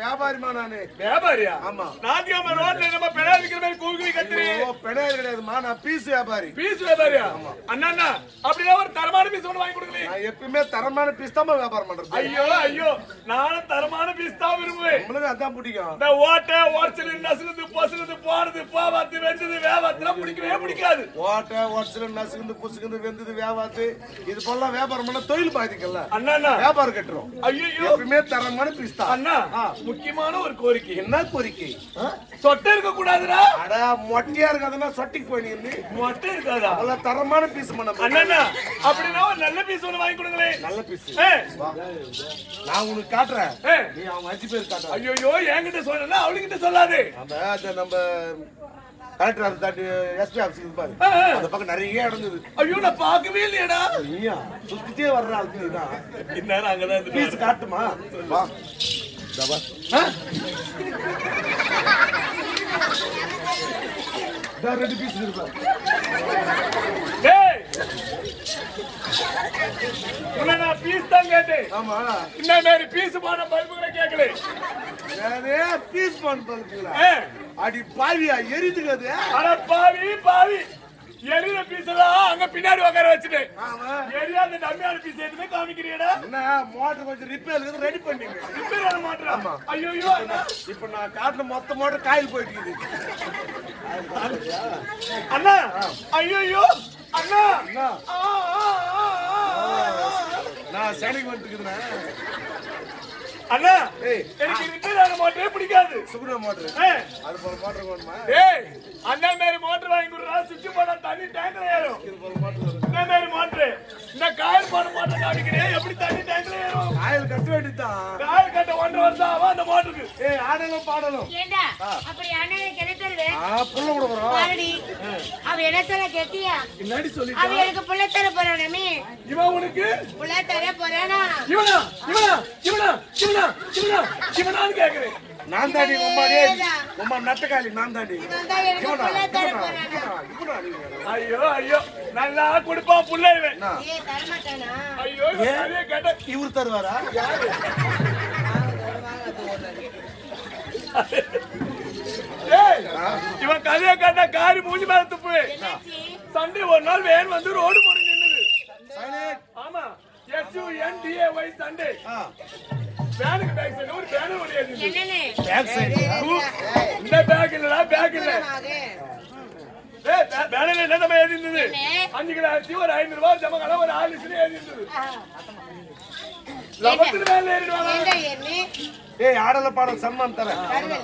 வியாபாரிமா நானு வியாபாரியா? ஆமா. நாத்தியம்மா ரோட்ல நம்ம பெடா விக்கிற மாதிரி கூகுளி கத்துறி பெடையார் கிடையாதுமா நான் பீஸ் வியாபாரி. பீஸ் வியாபாரியா? அண்ணா அண்ணா அப்படியே ஒரு தரமான பீஸ் ஒண்ணு வாங்கி கொடுக்கல நான் எப்பயுமே தரமான பீஸ் தான் வியாபாரம் பண்றது. ஐயோ ஐயோ நானும் தரமான பீஸ் தான் விரும்புவேன். உங்களுக்கு அதான் பிடிக்கும். இந்த ஓட்ட ஓடிச்சல் நசுறது பொசுறது போறது போவாத்து வெந்தது வேவாத்துலாம் பிடிக்கவே பிடிக்காது. ஓட்ட ஓட்டத்துல நசுக்குந்து புசுக்குந்து வெந்தது வியாபாரத்து இது போல வியாபாரம் பண்ண தொழில் பாதிக்கல அண்ணா வியாபாரம் கட்டுறோம். ஐயோ எப்பயுமே தரமான பீஸ் தான். அண்ணா. முக்கியமான ஒரு கோரிக்கை. என்ன கோரிக்கை? சொட்டை இருக்க கூடாதுடா. அட மொட்டையா இருக்காதுன்னா சொட்டிக்கு போயிருந்து மொட்டை இருக்காதா? நல்ல தரமான பீஸ் பண்ண அண்ணா அப்படின்னா ஒரு நல்ல பீஸ் ஒண்ணு வாங்கி கொடுங்களேன். நல்ல பீஸ் நான் உனக்கு காட்டுறேன். நீ அவங்க அஞ்சு பேர் காட்டுறேன். ஐயோ என்கிட்ட சொன்னா அவளுக்கிட்ட சொல்லாது. அந்த நம்ம கலெக்டர் ஆஃபீஸ் தாண்டி எஸ்பி ஆஃபீஸ் பாரு ஆ, ஆ. அந்த பக்கம் நிறைய இடங்குது ஐயோ நான் பார்க்கவே இல்லையடா. நீயா சுத்திட்டே வர்ற ஆளுக்கு நீதான் இந்நேரம் அங்கதான் பீஸ் காட்டுமா? வா. ஆ? இதோ ரெண்டு பீஸ் இருப்பாரு நான் பீஸ் தான் கேட்டேன். ஆமா. மாதிரி பீஸ் போன பல்புகளை கேட்கல. பீஸ் பண்ணுறதுக்குல ஏ, அடி பாவியா எரிதுக்கு அது அட பாவி பாவி. எரியிற பீஸ் எல்லாம் அங்க பின்னாடி உட்கார வச்சுட்டேன் ஆமா. எரியாத டம்மியான பீஸ் எதுவுமே காமிக்கிறியடா? என்ன மோட்டர் கொஞ்சம் ரிப்பேர் இருக்குது ரெடி பண்ணீங்க. ரிப்பேர் ஆன மாட்டா ஆமா. ஐயோ அண்ணா இப்ப நான் காட்டுன மொத்த மோட்டர் காயில் போயிட்டு இருக்குது. அண்ணா. ஐயோ அண்ணா. அண்ணா. நான் சேனைக்கு வந்துருக்குதுண்ணா அண்ணா. எனக்கு ரிப்பேர் ஆன மாட்டே பிடிக்காது. சுகுண மோட்டர். அது போல மோட்டர் வேணுமா? ஏய் அந்த மாதிரி மோட்டர் வாங்கி கொடுறா சுவிட்ச் போட்டா தண்ணி டேங்க்ல ஏறும் இது போல மோட்டர் மாதிரி இந்த காயல் போன மோட்டர் காமிக்கிறேன் எப்படி தண்ணி டேங்க்ல ஏறும்? காயில் கட்ட வேண்டியதுதான். காயல் கட்ட ஒன்றரை வருஷம் ஆகும் அந்த மோட்டருக்கு ஏய் ஆடலும் பாடலும் ஏண்டா அப்படி அண்ணனுக்கு என்ன ஆ புள்ள பாருடி அவ என்ன தர கெட்டியா சொல்லி அவ எனக்கு புள்ள தர போறானே இவன் உனக்கு? புள்ள தர போறானா? இவனா? இவனா? இவனா? இவனா? இவனா? இவனான்னு கேக்குறேன். நான் தாண்டி உம்மாடியே உம்மா நட்டக்காளி நான் தாண்டி ஐயோ ஐயோ. நல்லா கொடுப்பான் புள்ள இவன். என்ன? ஏய் தர மாட்டானா ஐயோ இவர் தருவாரா? இவன் கதையை கேட்டா காரி மூஞ்சி மேல துப்பு. சண்டே ஒரு நாள் வேன் வந்து ரோடு போட நின்னுது. ஆமா. S U N D A Y Sunday ஆ வேனுக்கு பேக் சைடு ஒரு பேனர் பேக் சைடு இந்த பேக் இல்லடா பேக் இல்ல. அது ஏய் பே- பேனர்ல என்ன நம்ம எழுதி இருந்தது? அஞ்சு கிலோ அரிசி ஒரு ஐநூறு ரூபாய் ஒரு ஆறு லிட்டர் எழுதி இருந்தது. மேல ஏறிடுவாங்க ஏய் ஆடல பாடல் சன்மான் தருவல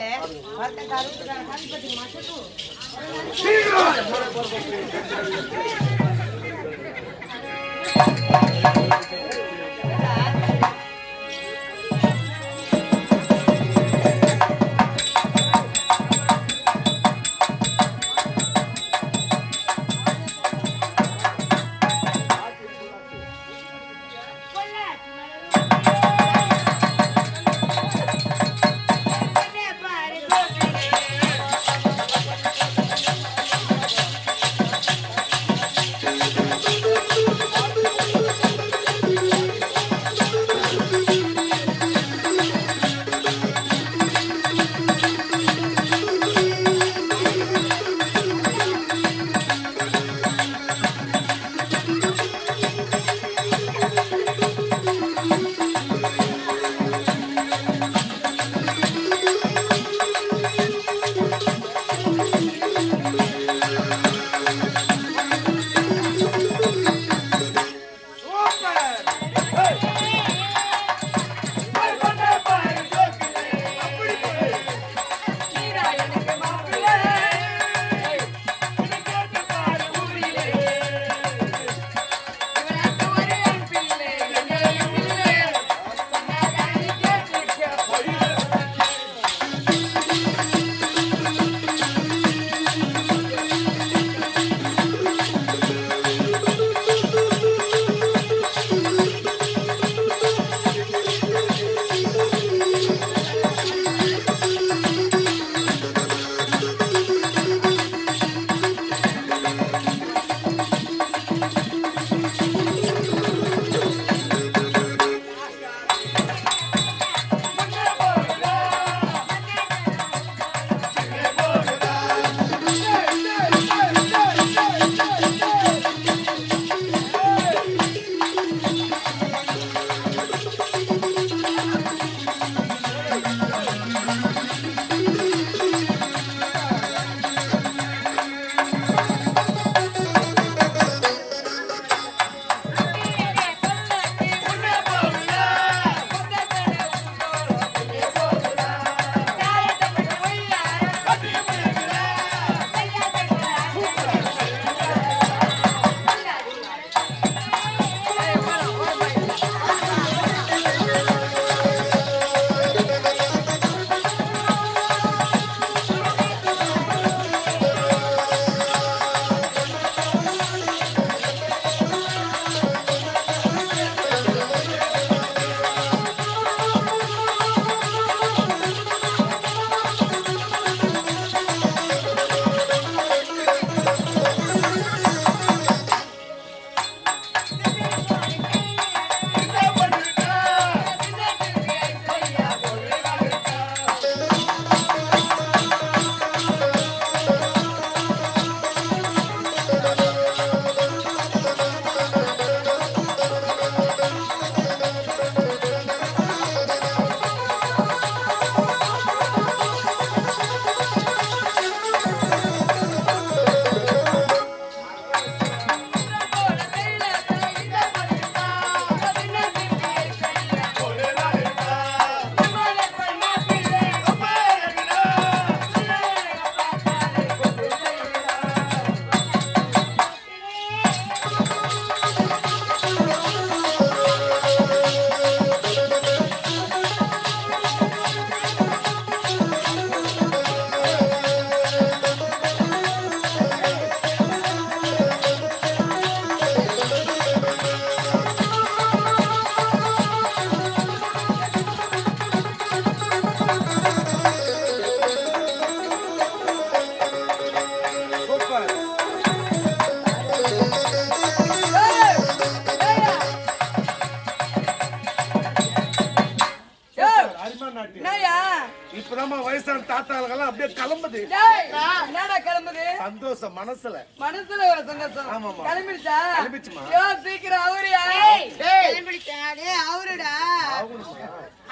தாத்தாளுக்கெல்லாம் அப்படியே கிளம்புது. டேய், என்னடா கிளம்புது? சந்தோஷம் மனசுல. மனசுல ஒரு சந்தோஷம். ஆமாம்மா. கிளம்பிடுச்சா? கிளம்பிடுச்சுமா. யோ, சீக்கிரம் அவரியா ஏய், கிளம்பிடுச்சா? டேய், அவருடா.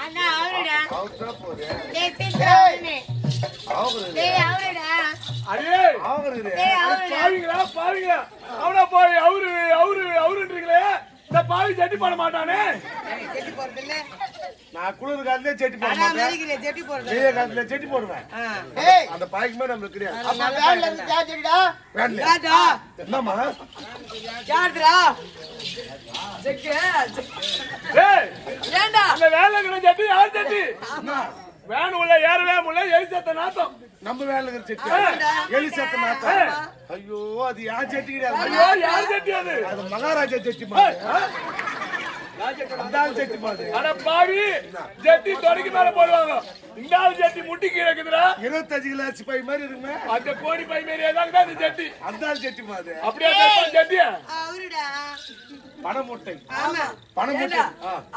அண்ணா அவருடா. அவர்தான் போகுது. டேய் சீக்கிரம். அவரு டேய் அவருடா. அடே. அவரு டேய் அவருடா. பாவிங்களா? பாவிங்களா? அவனா போய் அவரு அவரு அவருன்றீங்களே இந்த பாவி ஜட்டி போட மாட்டானே. செட்டி போறது இல்ல. நான் குளிர் காலத்துல செட்டி போட மாட்டேன். செட்டி காலத்துல செட்டி போடுவேன். ஏய் அந்த பாய்க்குமே நம்மளுக்கு கிடையாது. அப்ப வேன்ல இருந்து சார்ஜர்டா வேண்டல. யார்டா? என்னம்மா? யாருடா? செக்கு. டேய் ஏன்டா அந்த வேலைங்கிற ஜட்டி யார் ஜட்டி? என்ன? வேன் உள்ள ஏறவே முடியல எரிசத்த நாத்தம். நம்ம வேலை செட்டி எலி சத்த நாத்தம். ஐயோ அது யார் செட்டி கிடையாது? ஐயோ யார் ஜட்டி அது? அது மகாராஜா செட்டி மாதிரி செட்டி மாதிரி ஜட்டி தொடக்கி மேல போடுவாங்க. இந்த ஆள் ஜட்டி முட்டி கீழே இருக்குதுடா. இருபத்தஞ்சு கிலோ மாதிரி இருக்குமே. அந்த கோடி பை மாரி ஏதாவது அந்த ஜட்டி அந்த ஆள் செட்டி மாதிரி அப்படியே ஜட்டிய அவருடா. பணமுட்டை ஆமா. பணமுட்டை.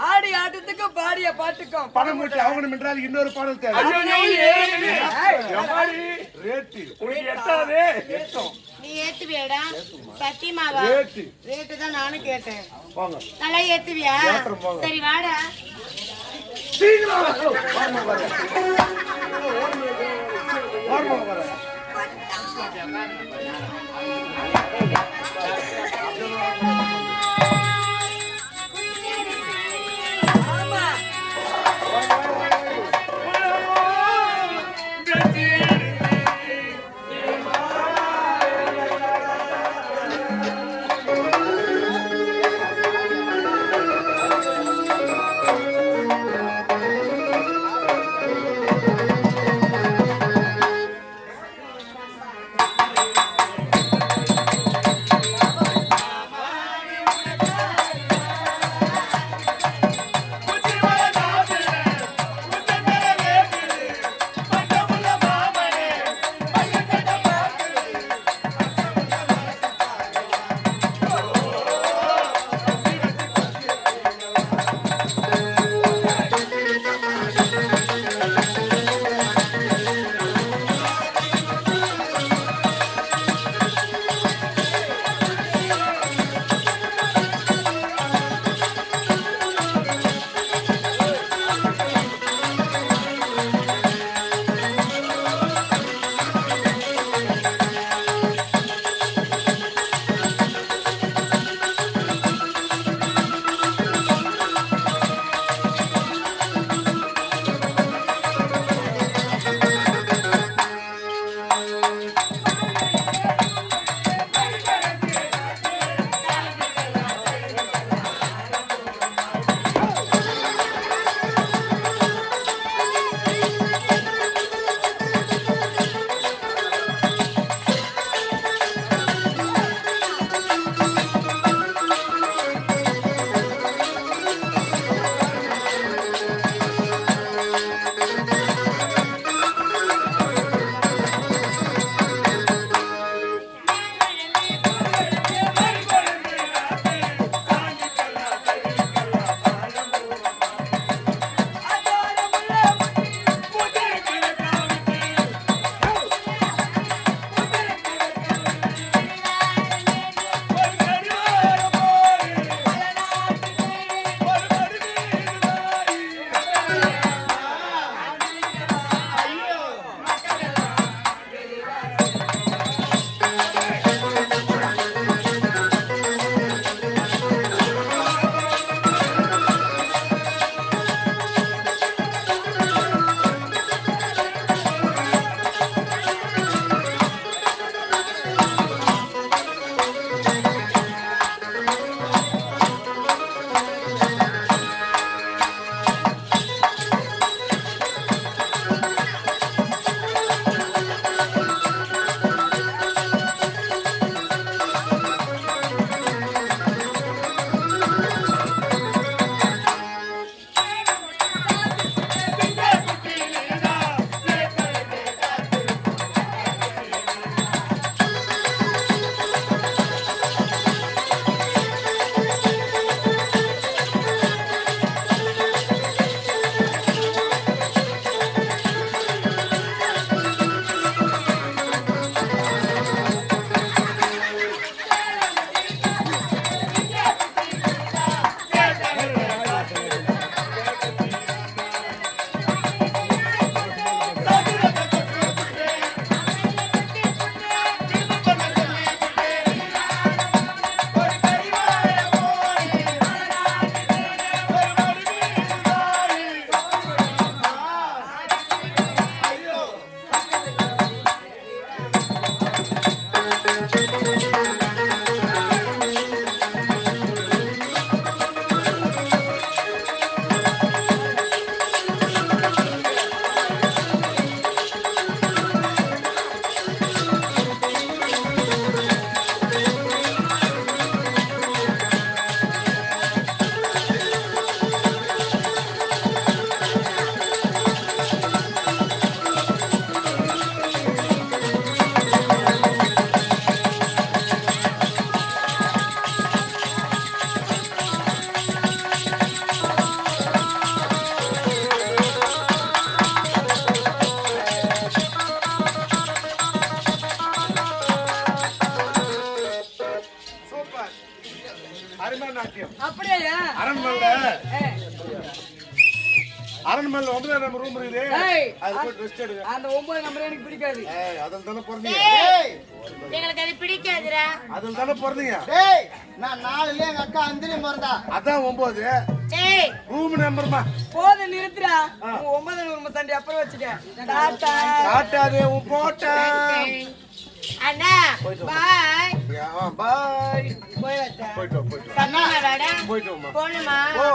ஆடி ஆட்டத்துக்கும் பாடிய பாட்டுக்கும். பணமுட்டை அவனும் என்றால் இன்னொரு பாடல் தேவை. ரேட்டு உனக்கு எட்டாவது நீ ஏத்துவியாடா? சத்தியமாவா? ரேட்டு ரேட்டு தான் நானும் கேட்டேன். நல்லா ஏத்துவியா. சரி வாடா. ஒன்பதாம் நம்பர் ரூம் இருக்குது. அது போய் ரெஸ்ட் எடுங்க அந்த ஒன்பது நம்பர் எனக்கு பிடிக்காது. ஏய் அதில் தானே பிறந்தீங்க? டேய், எங்களுக்கு அது பிடிக்காதுடா. அதில் தானே பிறந்தீங்க? டேய் நான் நாலுல எங்க அக்கா அஞ்சலி மறந்தா அதான் ஒன்பது. டேய் ரூம் நம்பர்மா போது நிறுத்துறா உன் ஒன்பது நூறு சண்டை அப்புறம் வச்சுக்க. டாட்டா. காட்டாதே உன் போட்ட. அண்ணா பாய். பாய். போய் வச்சா போயிட்டு போயிட்டு. சத்தியமாவாடா போயிட்டு வாம்மா. போணுமா? போ.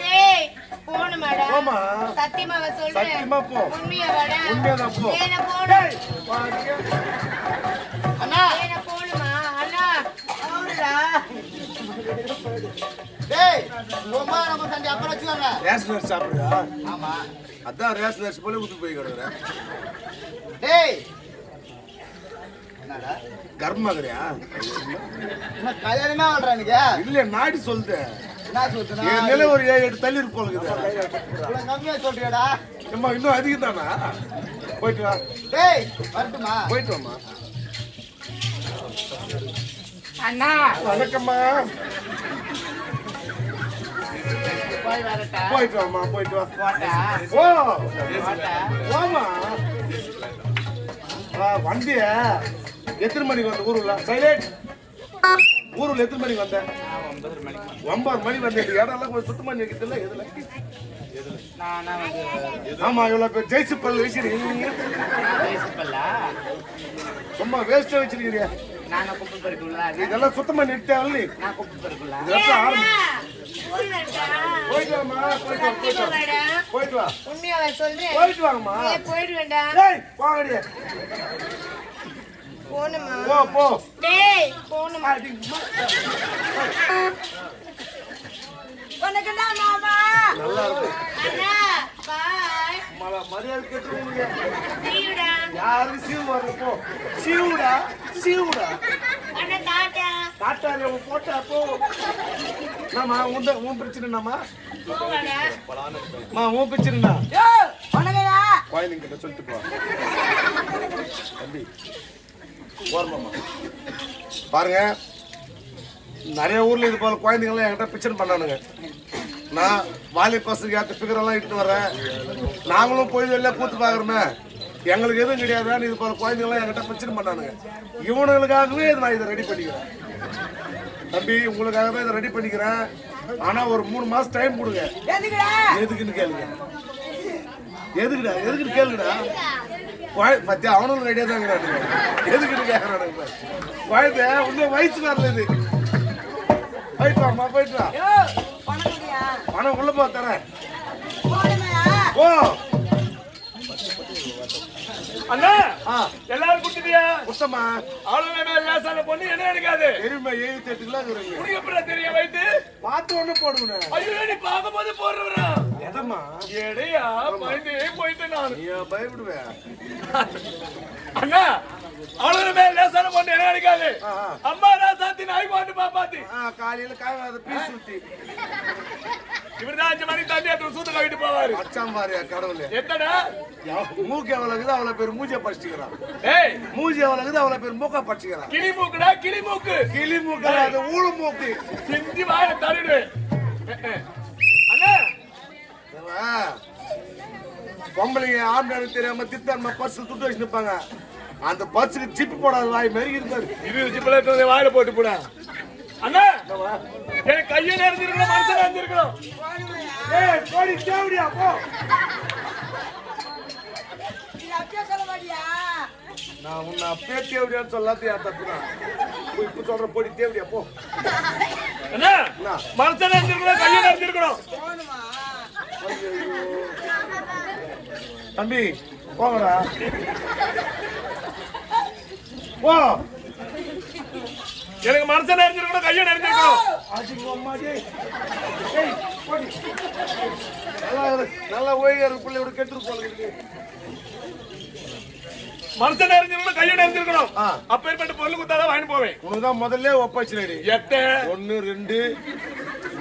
டேய் போணுமாடா? போம்மா. சத்தியமாவ சொல்றேன் சத்தியமா போ. உண்மையாவாடா? உண்மையாதான் போ. ஏன வாங்க. அண்ணா. ஏன போணுமா? அண்ணா போணுடா. டேய் ரொம்ப நம்ம சண்டை அப்புறம் வச்சுக்கோங்க. ரேஷன் அரிசி சாப்பிடுறியா? ஆமா. அதான் ரேஷன் அரிசி போல ஊத்து போய் கிடக்குறேன். டேய் என்ன கல்யாணமே ஆடுறா எனக்கு. இல்ல நாடி சொல்லுது என்ன சொல்றா என் நிலை ஒரு ஏழு எட்டு தள்ளி இவ்வளவு கம்மியா சொல்றியாடா. அம்மா இன்னும் அதிகம் தானா போயிட்டு வா. டேய் வரட்டுமா? போயிட்டு வாம்மா. அண்ணா. வணக்கம்மா. போயிட்டு வாம்மா போயிட்டு வா. ஓ வாமா வண்டிய. எத்தனை மணிக்கு வந்த ஊருல? சைலண்ட் ஊருல எத்தனை மணிக்கு வந்த? ஒன்பது மணிக்கு வந்த. இடம் எல்லாம் கொஞ்சம் சுத்தமா நிற்கிறதுல எதுல? ஆமா இவ்வளவு பேர் ஜெயிச்சு பல் வச்சிருக்கீங்க. ரொம்ப வேஸ்டா வச்சிருக்கீங்க இதெல்லாம் சுத்தமா நிறுத்தாவில் இதெல்லாம் ஆரம்பி போயிட்டு வாமா போயிட்டு வா போயிட்டு வா. போயிட்டு போயிட்டு வாங்கம்மா ஏய் வாங்கடியே போணுமா போ போ. டேய் போணுமா உனக்குடா மாமா நல்லா இருக்கு அண்ணா பாய். மல மரியாதை கேட்டுருவீங்க சீயுடா யாருக்கு சீவு வர்றது போ. சீவுடா சீவுடா. அண்ணா டாட்டா. காட்டாரி அவன் போட்டா போ. நாமா உந்த உன் பிரச்சனைனாமா போவாடா மா உன் பிரச்சனைனா யோ உனக்குடா குழந்தைங்க கிட்ட சொல்லிட்டு போ. தம்பி. பாருங்க நிறைய ஊர்ல இது போல குழந்தைங்களாம் என்கிட்ட பிக்சர் பண்ணானுங்க. நான் வாலி பசங்க ஏற்ற ஃபிகர் எல்லாம் இட்டு வரேன் நாங்களும் போய் வெளில கூத்து பாக்குறோமே எங்களுக்கு எதுவும் கிடையாது இது போல குழந்தைங்களாம் என்கிட்ட பிக்சர் பண்ணானுங்க. இவனுங்களுக்காகவே நான் இதை ரெடி பண்ணிக்கிறேன். தம்பி உங்களுக்காக தான் இதை ரெடி பண்ணிக்கிறேன். ஆனா ஒரு மூணு மாசம் டைம் கொடுங்க. எதுக்குன்னு கேளுங்க. எதுக்குடா? எதுக்குன்னு கேளுங்கடா மத்திய அவனும் ரெடியா தான் எதுக்குன்னு கேட்கறானுங்க குழந்தை இன்னும் வயசு வரல இது. போயிட்டு வாம்மா போயிட்டு வா. பணம் உள்ள போ தரேன். ஓ அண்ணா எல்லாரும் குடுத்துட்டியா குட்டம்மா அவ்வளவு மேல லேசான பொண்ணு என்ன நினைக்காது? எருமை எழுபத்தி எட்டு கிலோ எப்படி தெரியும் வைத்து. பார்த்து ஒண்ணு போடுவேன் ஐயோ நீ பார்க்கும்போது போடுறவரா? எதம்மா? எடையா பயந்து போயிட்டு நான். பயப்படுவேன். அண்ணா அவ்வளவு மேல லேசான பொண்ணு என்ன ஆ. அம்மா ராசாத்தி நாய் பாட்டு பாப்பாத்தி. காலையில காய பீஸ் ஊத்தி இவர்தான் அஞ்சு மணிக்கு தண்ணி எடுத்து சூத்து கவிட்டு போவாரு. அச்சாம் பாரு கடவுளே. எத்தடா மூக்கு எவ்வளவு இருக்குது அவ்வளவு பேர் மூஞ்சிய படிச்சுக்கிறான் ஏய். மூஞ்சி எவ்வளவு இருக்குது அவ்வளவு பேர் மூக்கா படிச்சுக்கிறான் கிளி மூக்குடா கிளி மூக்கு. கிளி மூக்கு அது ஊழு மூக்கு. சிந்தி வாயில தள்ளிடு. அண்ணா. பொம்பளைங்க ஆம்பளை தெரியாம தித்தாம பர்ஸ் துட்டு வச்சு நிப்பாங்க அந்த பர்ஸுக்கு ஜிப்பு போடாத வாய் மெருகி இருப்பாரு இது ஜிப்பில் இருக்கிறத வாயில போட்டு போடா. அண்ணா எனக்கு கையை நிறைஞ்சிருக்கணும் மனசு நிறைஞ்சிருக்கணும் ஏய் கோடி தேவடியா போ. நான் உன்னை அப்பயே தேவடியான்னு சொல்லாதே என் தப்புதான் போய் இப்ப சொல்ற போடி தேவடியா போ. அண்ணா என்ன? மனசு நிறைஞ்சிருக்கணும் கையை நிறைஞ்சிருக்கணும் தம்பி போங்கடா. போ. எனக்கு மனசு நிறைஞ்சிருக்கணும் கையை போடி நல்லா ஓய்வு பிள்ளையோட கெட்டு போல மனசு நிறைஞ்சிருக்கணும் கையை நிறைஞ்சிருக்கணும். அப்பேற்பட்ட பொருள் குத்தாதான் வாங்கிட்டு போவேன். உனக்கு தான் முதல்ல ஒப்பாச்சுனடி. எத்த ஒன்னு ரெண்டு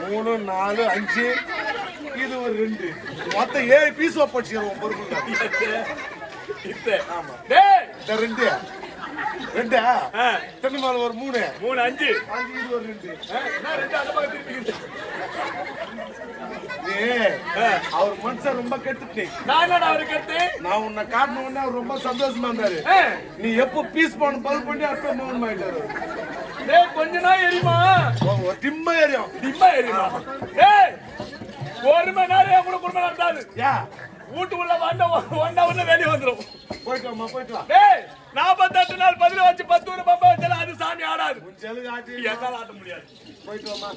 மூணு நாலு அஞ்சு இது ஒரு ரெண்டு. மொத்தம் ஏழு பீஸ் டேய். இந்த ரெண்டு. ரெண்டா? தென்னை ஒரு மூணு. மூணு அஞ்சு. அஞ்சு இது ஒரு ரெண்டு. அவர் மனுஷன் ரொம்ப கெட்டுட்டு நான் உன்னை காட்டின உடனே அவர் ரொம்ப சந்தோஷமா இருந்தாரு. நீ எப்போ பீஸ் பண்ண பதில் பண்ணி அடுத்த மௌனம் ஆயிட்டாரு. கொஞ்ச நாள் எரியுமா? ஒரு திம்ம ஏரியம் திம்மா எரியுமா? ஒரு மணி நேரம் என் கூட குடும்பம் நடத்தாது வீட்டுக்குள்ள வந்த ஒன் ஹவர்ல வெளியே வந்துடும் போயிட்டு வாமா போயிட்டு வா. டேய் நாற்பத்தெட்டு நாள் பதில வச்சு பத்து ஊர் பம்பா வச்சாலும் அது சாமி ஆடாது. என்னால ஆட்ட முடியாது. போயிட்டு வாமா